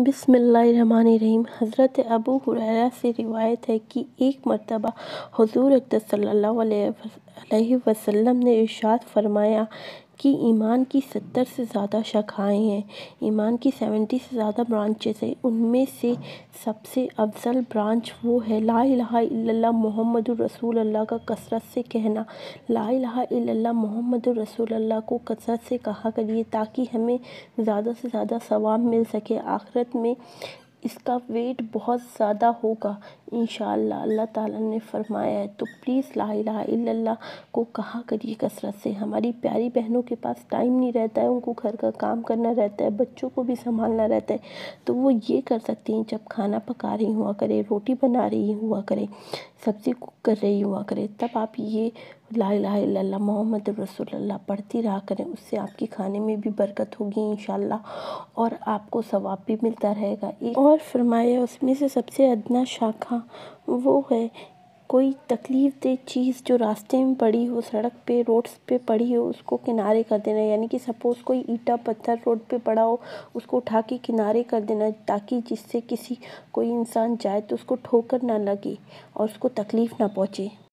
बिस्मिल्लाहिर्रहमानिर्रहीम। हज़रत अबू हुरैरा से रिवायत है कि एक मरतबा हजूर अक़दस वसल्लम ने इरशाद फरमाया कि ईमान की सत्तर से ज़्यादा शाखाएँ हैं। ईमान की सेवेंटी से ज़्यादा ब्रांचेस हैं। उनमें से सबसे अफजल ब्रांच वो है, ला इल्लल्लाह रसूल अल्लाह का कसरत से कहना। ला इल्लल्लाह मुहम्मदुर रसूलुल्लाह को कसरत से कहा करिए ताकि हमें ज़्यादा से ज़्यादा सवाब मिल सके। आखिरत में इसका वेट बहुत ज़्यादा होगा इन अल्लाह ताला ने फरमाया है तो प्लीज़ ला इल्लल्लाह को कहा करिए कसरत से। हमारी प्यारी बहनों के पास टाइम नहीं रहता है, उनको घर का काम करना रहता है, बच्चों को भी संभालना रहता है। तो वो ये कर सकती हैं, जब खाना पका रही हुआ करें, रोटी बना रही हुआ करें, सब्ज़ी कुक कर रही हुआ करें, तब आप ये ला मोहम्मद रसूलुल्लाह, पढ़ती रहा करें। उससे आपके खाने में भी बरकत होगी, इंशाल्लाह, और आपको सवाब भी मिलता रहेगा। और फरमाया, उसमें से सबसे अदना शाखा वो है, कोई तकलीफ़ दे चीज़ जो रास्ते में पड़ी हो, सड़क पे, रोड्स पे पड़ी हो, उसको किनारे कर देना। यानी कि सपोज़ कोई ईटा, पत्थर रोड पे पड़ा हो, उसको उठा के किनारे कर देना, ताकि जिससे किसी, कोई इंसान जाए तो उसको ठोकर ना लगे और उसको तकलीफ़ ना पहुँचे।